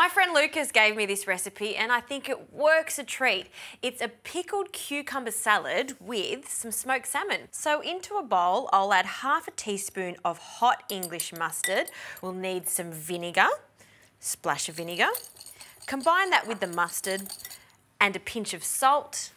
My friend Lucas gave me this recipe and I think it works a treat. It's a pickled cucumber salad with some smoked salmon. So into a bowl, I'll add half a teaspoon of hot English mustard. We'll need some vinegar, splash of vinegar. Combine that with the mustard and a pinch of salt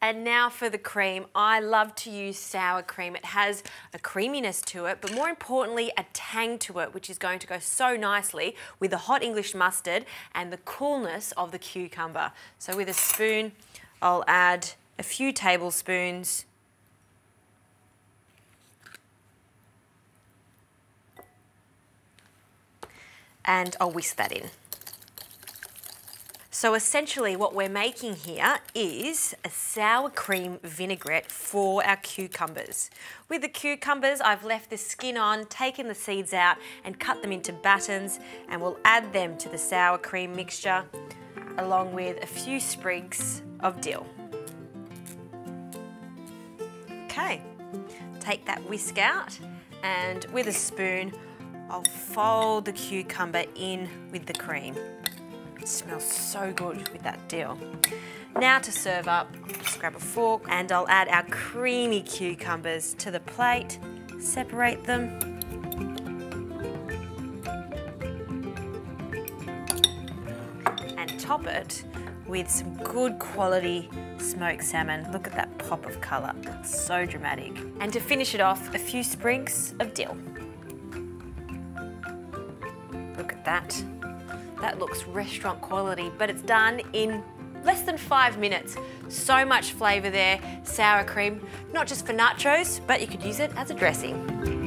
And now for the cream. I love to use sour cream. It has a creaminess to it, but more importantly, a tang to it, which is going to go so nicely with the hot English mustard and the coolness of the cucumber. So with a spoon, I'll add a few tablespoons and I'll whisk that in. So essentially what we're making here is a sour cream vinaigrette for our cucumbers. With the cucumbers, I've left the skin on, taken the seeds out and cut them into batons and we'll add them to the sour cream mixture along with a few sprigs of dill. Okay, take that whisk out and with a spoon, I'll fold the cucumber in with the cream. It smells so good with that dill. Now to serve up, just grab a fork and I'll add our creamy cucumbers to the plate, separate them. And top it with some good quality smoked salmon. Look at that pop of colour, so dramatic. And to finish it off, a few sprigs of dill. Look at that. That looks restaurant quality, but it's done in less than five minutes. So much flavour there, sour cream, not just for nachos, but you could use it as a dressing.